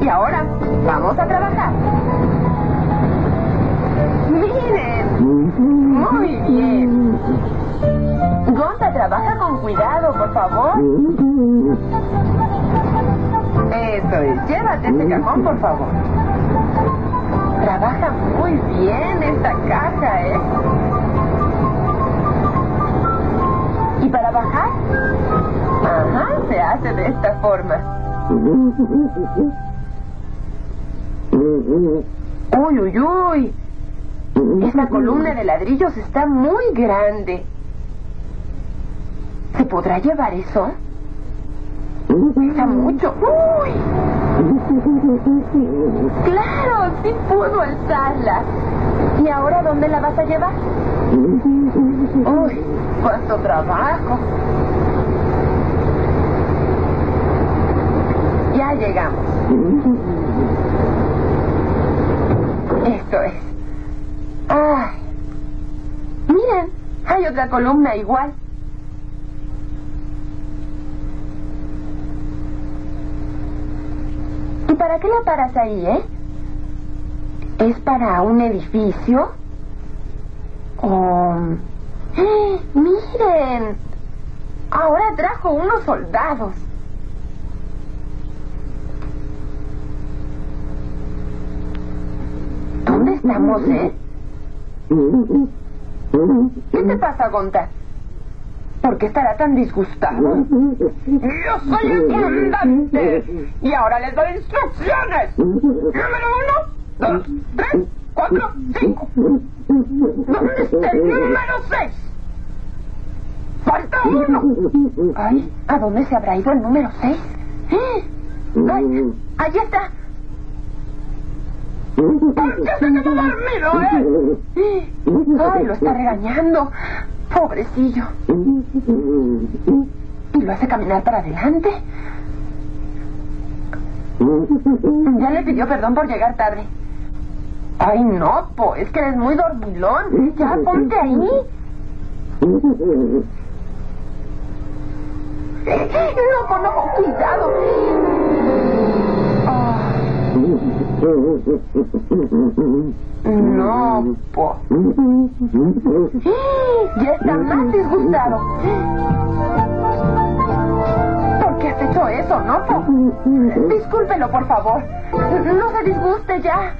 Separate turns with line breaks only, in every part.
Y ahora vamos a trabajar. Miren. Muy bien. Gonza, trabaja con cuidado, por favor. Eso es. Llévate este cajón, por favor. Trabaja muy bien esta caja, ¿eh? ¿Y para bajar? Ajá, se hace de esta forma. Uy, uy, uy. Esta columna de ladrillos está muy grande. ¿Se podrá llevar eso? Pesa mucho. ¡Uy! Claro, sí puedo alzarla. ¿Y ahora dónde la vas a llevar? Uy, cuánto trabajo. Ya llegamos. Esto es. Ay. Miren, hay otra columna igual. ¿Y para qué la paras ahí, eh? ¿Es para un edificio? ¡Eh! ¡Miren! Ahora trajo unos soldados. ¿Dónde estamos, eh? ¿Qué te pasa, Gonta? ¿Por qué estará tan disgustado? Yo soy el comandante y ahora les doy instrucciones. Número uno, dos, tres, cuatro, cinco. ¿Dónde está el número seis? Falta uno. Ay, ¿a dónde se habrá ido el número seis? ¡Eh! Ay, allí está. ¿Por qué se quedó dormido, eh? Ay, lo está regañando. Pobrecillo. ¿Y lo hace caminar para adelante? Ya le pidió perdón por llegar tarde. Ay, no, po, es que eres muy dormilón. Ya, ponte ahí. No, po, no, No, po. Ya está más disgustado. ¿Por qué has hecho eso, no, po? Discúlpelo, por favor. No se disguste ya.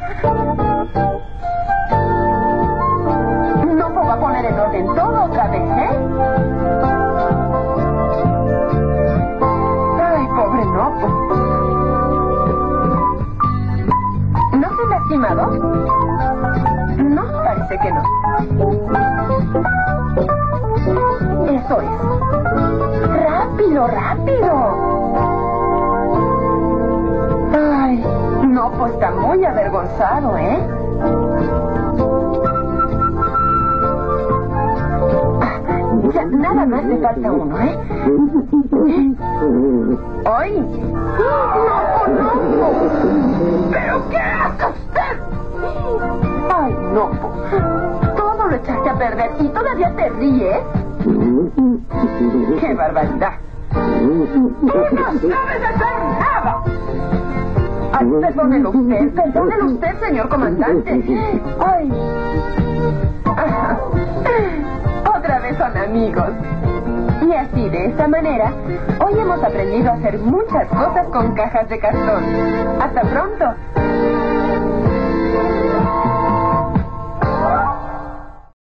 No, po, va a poner en orden No, parece que no. Eso es. Rápido, rápido. Ay, no, pues está muy avergonzado, ¿eh? Ya, nada más le falta uno, ¿eh? ¡Ay! ¡No, no! ¿Pero qué hace usted? ¡Ay, no! Todo lo echaste a perder y todavía te ríes. ¡Qué barbaridad! ¡Tú no sabes hacer nada! Ay, perdónelo usted, perdónelo usted, señor comandante. ¡Ay! Ah, Otra vez son amigos. Y así, de esta manera, hoy hemos aprendido a hacer muchas cosas con cajas de cartón. ¡Hasta pronto!